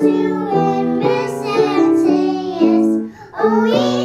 to it, and say yes. Oh, yeah.